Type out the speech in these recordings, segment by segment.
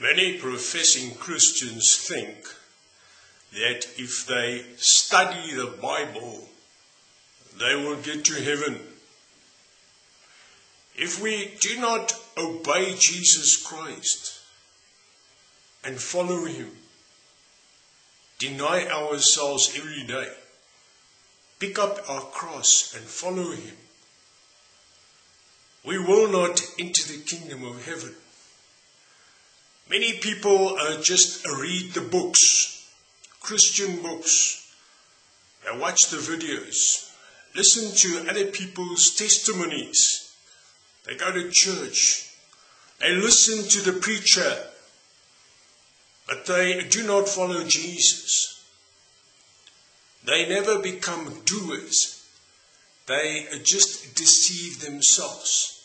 Many professing Christians think that if they study the Bible, they will get to heaven. If we do not obey Jesus Christ and follow Him, deny ourselves every day, pick up our cross and follow Him, we will not enter the kingdom of heaven. Many people uh, just read the books, Christian books. They watch the videos, listen to other people's testimonies. They go to church. They listen to the preacher, but they do not follow Jesus. They never become doers. They just deceive themselves.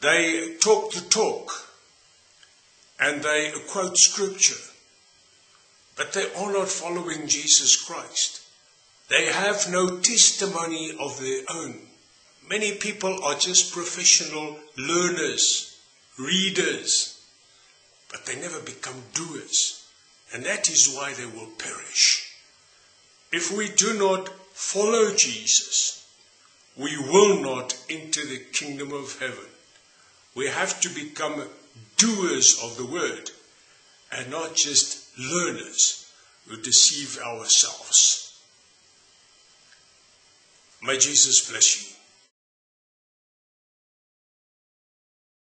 They talk the talk and they quote scripture, but they are not following Jesus Christ. They have no testimony of their own. Many people are just professional learners, readers, but they never become doers. And that is why they will perish. If we do not follow Jesus, we will not enter the kingdom of heaven. We have to become doers of the word and not just learners who deceive ourselves. May Jesus bless you.